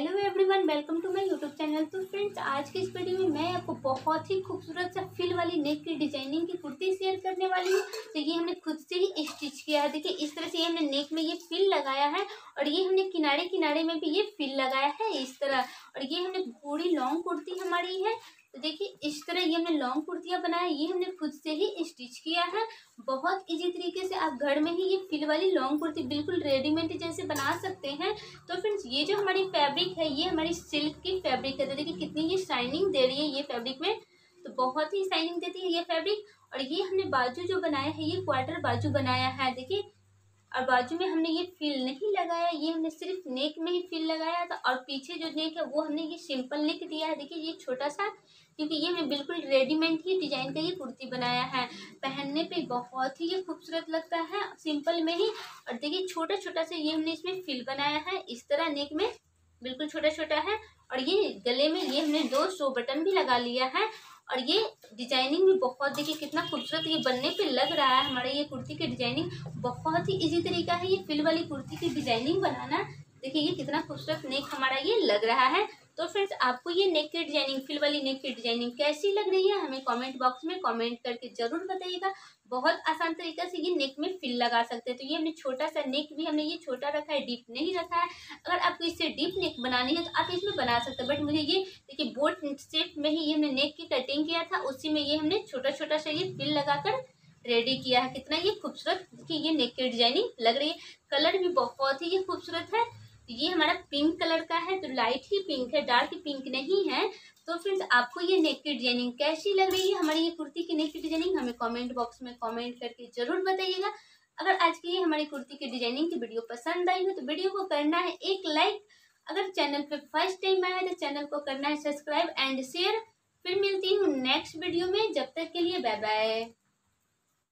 Hello everyone welcome to my YouTube channel तो friends आज की इस वीडियो में मैं आपको बहुत ही खूबसूरत सा फिल वाली नेक की डिज़ाइनिंग की कुर्ती शेयर करने वाली हूँ। तो ये हमने खुद से ही स्टिच किया है। देखिए, इस तरह से ये हमने नेक में ये फिल लगाया है और ये हमने किनारे किनारे में भी ये फिल लगाया है इस तरह। और ये हमने पूरी लॉन्ग कुर्ती हमारी है। तो देखिए, इस तरह ये हमने लॉन्ग कुर्तियाँ बनाया ये हमने खुद से ही स्टिच किया है। बहुत इजी तरीके से आप घर में ही ये फिल वाली लॉन्ग कुर्ती बिल्कुल रेडीमेड जैसे बना सकते हैं। तो फ्रेंड्स ये जो हमारी फैब्रिक है, ये हमारी सिल्क की फैब्रिक है। तो देखिए, कितनी ये शाइनिंग दे रही है ये फैब्रिक में। तो बहुत ही शाइनिंग देती है ये फैब्रिक और ये हमने बाजू जो बनाया है, ये क्वार्टर बाजू बनाया है। देखिए और बाजू में हमने ये फिल नहीं लगाया, ये हमने सिर्फ़ नेक में ही फिल लगाया था और पीछे जो नेक है, वो हमने ये सिंपल नेक दिया है। देखिए, ये छोटा सा, क्योंकि ये हमने बिल्कुल रेडीमेड ही डिज़ाइन का ये कुर्ती बनाया है। पहनने पे बहुत ही ये खूबसूरत लगता है, सिंपल में ही। और देखिए छोटा छोटा सा ये हमने इसमें फिल बनाया है। इस तरह नेक में बिल्कुल छोटा छोटा है। और ये गले में ये हमने दो शो बटन भी लगा लिया है। और ये डिज़ाइनिंग भी बहुत, देखिए कितना खूबसूरत ये बनने पे लग रहा है हमारा ये कुर्ती की डिज़ाइनिंग बहुत ही इजी तरीका है ये फिल वाली कुर्ती की डिज़ाइनिंग बनाना। देखिए ये कितना खूबसूरत नेक हमारा ये लग रहा है। तो फ्रेंड्स, आपको ये नेक की डिज़ाइनिंग फिल वाली नेक की डिज़ाइनिंग कैसी लग रही है, हमें कमेंट बॉक्स में कमेंट करके ज़रूर बताइएगा। बहुत आसान तरीके से ये नेक में फिल लगा सकते हैं। तो ये हमने छोटा सा नेक भी, हमने ये छोटा रखा है डीप नहीं रखा है। अगर आपको इससे डीप नेक बनानी है तो आप इसमें बना सकते हैं। बट मुझे ये, देखिए बोट सेट में ही ये हमने नेक की कटिंग किया था, उसी में ये हमने छोटा छोटा सा ये फिल लगाकर रेडी किया है। कितना ये खूबसूरत कि ये नेक की डिज़ाइनिंग लग रही है। कलर भी बहुत ही ये खूबसूरत है। ये हमारा पिंक कलर का है तो लाइट ही पिंक है डार्क पिंक नहीं है। तो फ्रेंड्स आपको ये नेक की डिज़ाइनिंग कैसी लग रही है? हमारी ये कुर्ती की नेक की डिज़ाइनिंग हमें कमेंट बॉक्स में कमेंट करके ज़रूर बताइएगा। अगर आज की ये हमारी कुर्ती की डिज़ाइनिंग की वीडियो पसंद आई हो तो वीडियो को करना है एक लाइक अगर चैनल पे फ़र्स्ट टाइम आया है तो चैनल को करना है सब्सक्राइब एंड शेयर फिर मिलती हूँ नेक्स्ट वीडियो में, जब तक के लिए बाय बाय